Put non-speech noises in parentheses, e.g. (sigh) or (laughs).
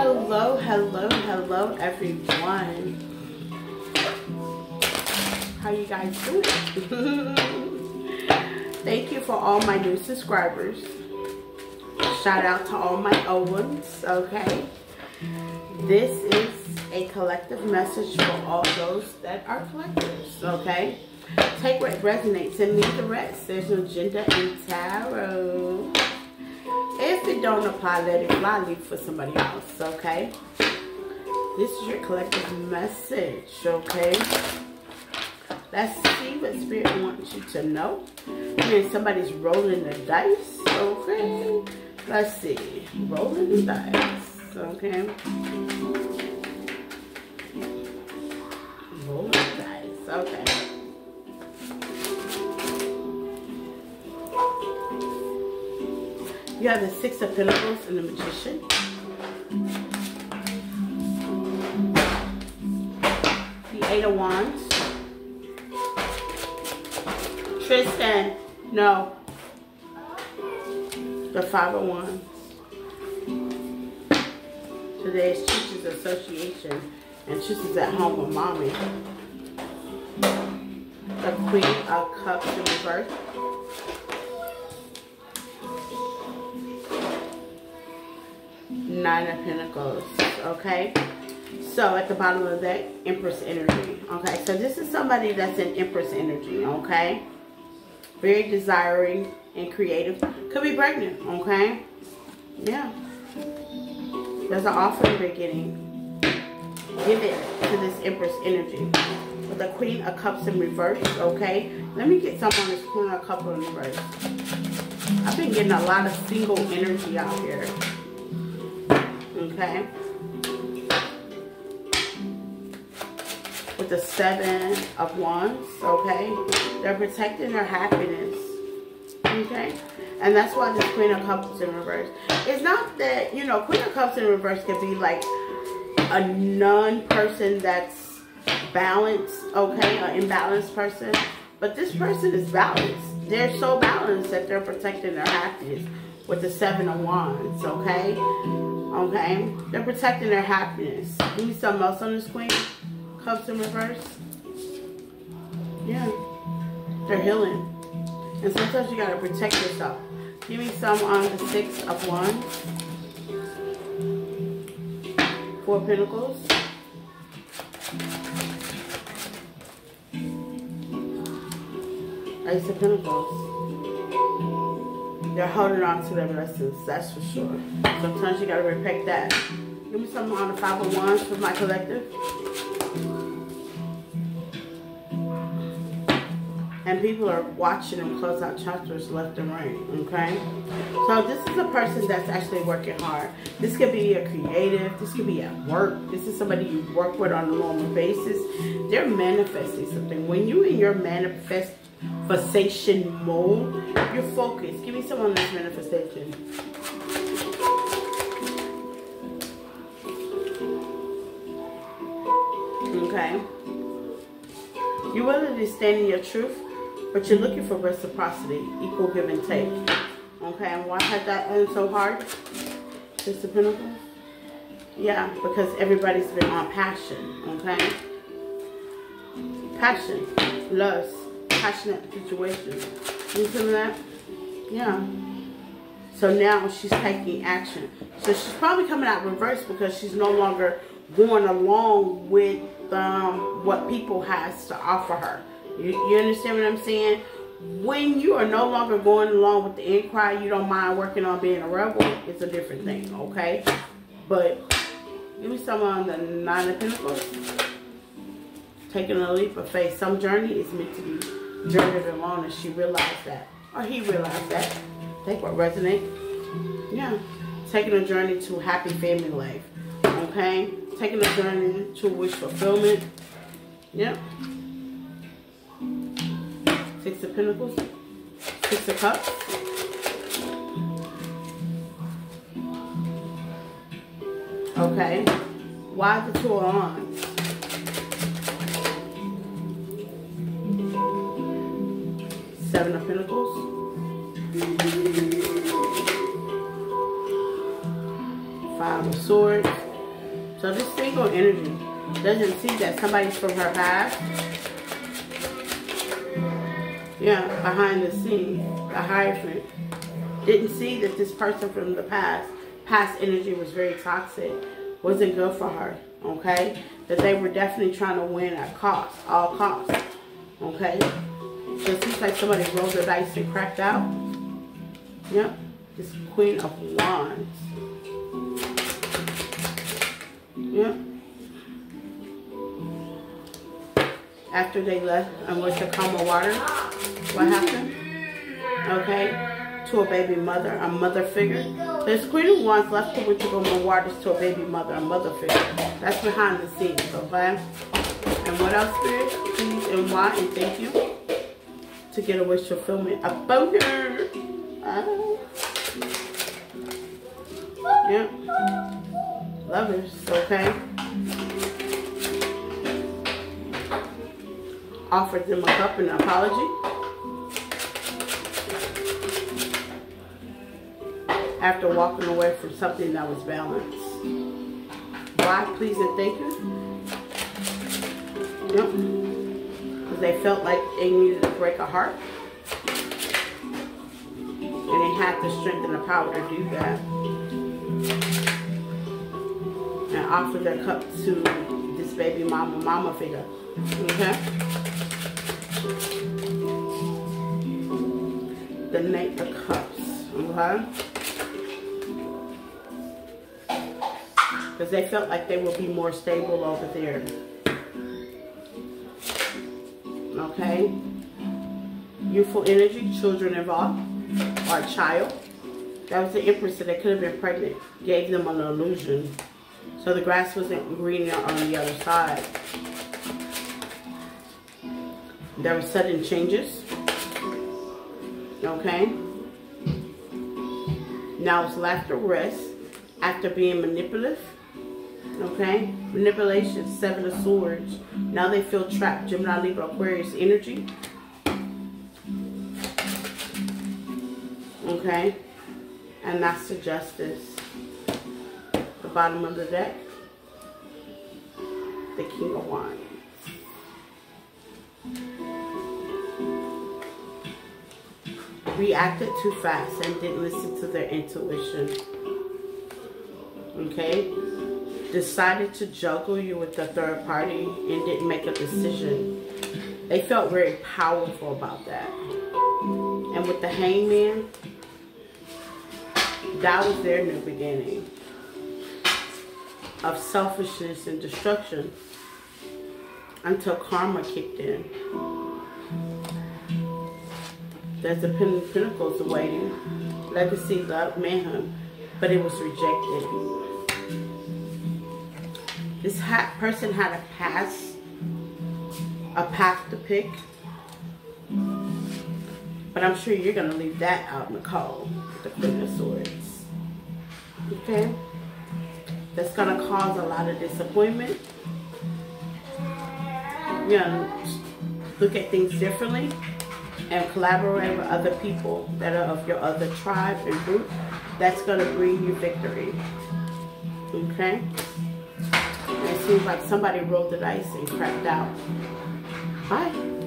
Hello, hello, hello, everyone. How you guys doing? (laughs) Thank you for all my new subscribers. Shout out to all my old ones, okay? This is a collective message for all those that are collectors, okay? Take what resonates and leave the rest. There's no gender in tarot. If it don't apply, let it fly. Leave for somebody else, okay? This is your collective message, okay? Let's see what Spirit wants you to know. Here, somebody's rolling the dice, okay? Let's see. Rolling the dice, okay? Rolling the dice, okay. You have the Six of Pentacles and the Magician. The Eight of Wands. Tristan, no. The Five of Wands. Today's Teachers Association and Teachers at home with mommy. The Queen of Cups in reverse. Nine of Pentacles, okay? So at the bottom of that, Empress energy, okay? So this is somebody that's in Empress energy, okay? Very desiring and creative. Could be pregnant, okay? Yeah. There's an offering we're getting. Give it to this Empress energy. With the Queen of Cups in reverse, okay? Let me get some on this Queen of Cups in reverse. I've been getting a lot of single energy out here okay? With the Seven of Wands, okay? They're protecting their happiness, okay? And that's why this Queen of Cups in reverse. It's not that, you know, Queen of Cups in reverse could be like a non-person that's balanced, okay? An imbalanced person. But this person is balanced. They're so balanced that they're protecting their happiness with the Seven of Wands, okay? Okay? They're protecting their happiness. Give me something else on this queen. Cups in reverse. Yeah. They're healing. And sometimes you gotta protect yourself. Give me some on the Six of Wands. Four Pentacles. Ace of Pentacles. They're holding on to their blessings, that's for sure. Sometimes you gotta respect that. Give me something on the 501s for my collective. And people are watching them close out chapters left and right, okay? So this is a person that's actually working hard. This could be a creative, this could be at work. This is somebody you work with on a normal basis. They're manifesting something. When you in your manifestation mode, you're focused. Give me some on this manifestation. Okay. You're willing to stand in your truth, but you're looking for reciprocity, equal give and take. Okay, and why has that been so hard? Six of Pentacles? Yeah, because everybody's been on passion, okay? Passion, lust, passionate situation. You see that? Yeah. So now she's taking action. So she's probably coming out reverse because she's no longer going along with um, what people has to offer her. You, you understand what I'm saying? When you are no longer going along with the inquiry, you don't mind working on being a rebel, it's a different thing, okay? But give me some on the Nine of Pentacles. Taking a leap of faith. Some journey is meant to be journeyed along and she realized that. Or he realized that. Take what resonate. Yeah. Taking a journey to happy family life. Okay? Taking a journey to wish fulfillment. Yeah. Six of Pentacles. Six of Cups. Okay. Why the two of Wands? Seven of Pentacles. Five of Swords. So this single energy doesn't see that somebody's from her past. Yeah, behind the scenes, the Hierophant. Didn't see that this person from the past, past energy was very toxic. Wasn't good for her, okay? That they were definitely trying to win at cost, all costs, okay? So it seems like somebody rolled the dice and cracked out. Yep, this Queen of Wands. Yep. After they left and went to calmer water, what happened? Okay, to a baby mother, a mother figure. This Queen of Wands left to went to go waters to a baby mother, a mother figure. That's behind the scenes, okay? And what else, Spirit? Please and why and thank you to get a wish fulfillment. A boner. Uh, yeah. Lovers, okay? Offered them a cup and an apology. After walking away from something that was balanced. Why? Please and thank you. Yep. Because they felt like they needed to break a heart. And they had the strength and the power to do that and offer their cup to this baby mama mama figure. Okay? The Knight of Cups. Okay? Because they felt like they would be more stable over there. Okay? Youthful energy, children involved, or child. That was the Empress, so they could have been pregnant. Gave them an illusion. So the grass wasn't greener on the other side. There were sudden changes. Okay. Now it's laughter rest after being manipulative. Okay. Manipulation, seven of swords. Now they feel trapped. Gemini, Libra, Aquarius energy. Okay. And that's the justice the bottom of the deck, the King of Wands. Reacted too fast and didn't listen to their intuition. Okay? Decided to juggle you with the third party and didn't make a decision. They felt very powerful about that. And with the hangman, that was their new beginning of selfishness and destruction until karma kicked in. There's a Ten of Pentacles awaiting, legacy, love, manhood, but it was rejected. This ha person had a past, a path to pick, but I'm sure you're going to leave that out in the cold, the Queen of Swords. Okay? that's going to cause a lot of disappointment. You know, look at things differently and collaborate with other people that are of your other tribe and group. That's going to bring you victory. Okay? Seems like somebody rolled the dice and cracked out. Bye.